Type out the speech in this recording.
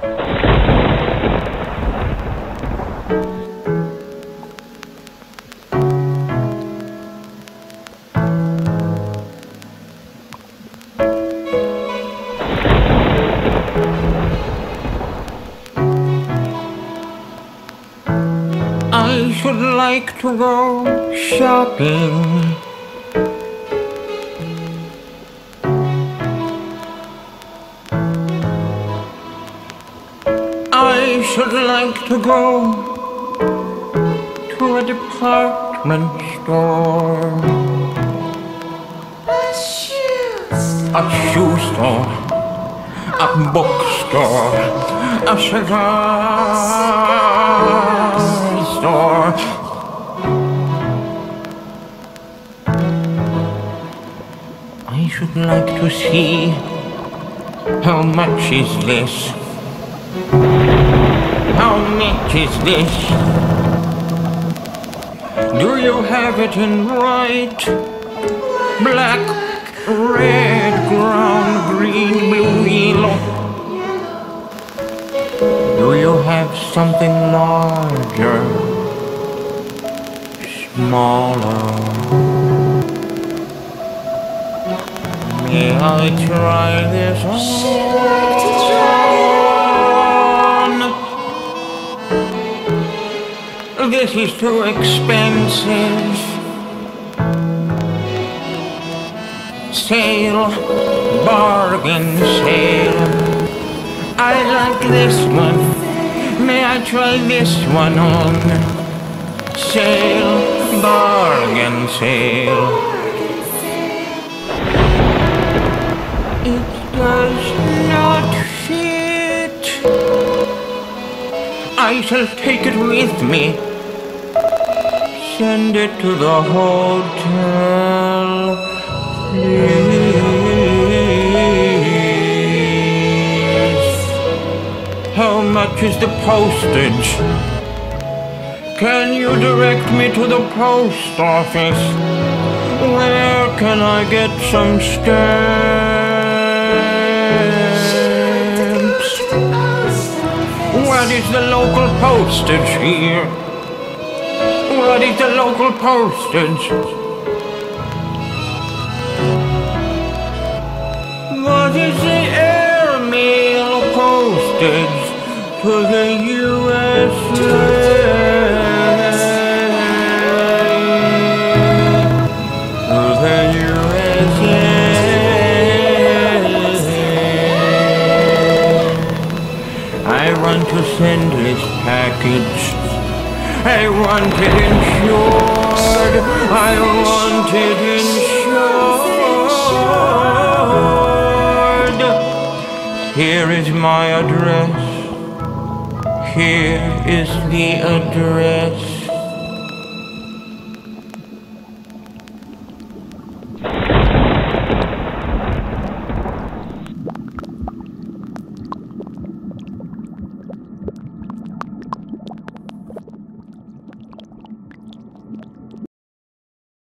I should like to go shopping. Should like to go to a department store, a shoe store, a bookstore, a cigar store. I should like to see how much is this. Much is this? Do you have it in white, black, red, brown, green, blue, yellow? Do you have something larger, smaller? May I try this This is too expensive. Sale, bargain sale. I like this one. May I try this one on? Sale, bargain sale. It does not fit. I shall take it with me. Send it to the hotel. Please. How much is the postage? Can you direct me to the post office? Where can I get some stamps? What is the local postage here? Is the local postage? What is the airmail postage to the USA? To the USA. I want to send this package. I want it insured. I want it insured. Here is my address. Here is the address.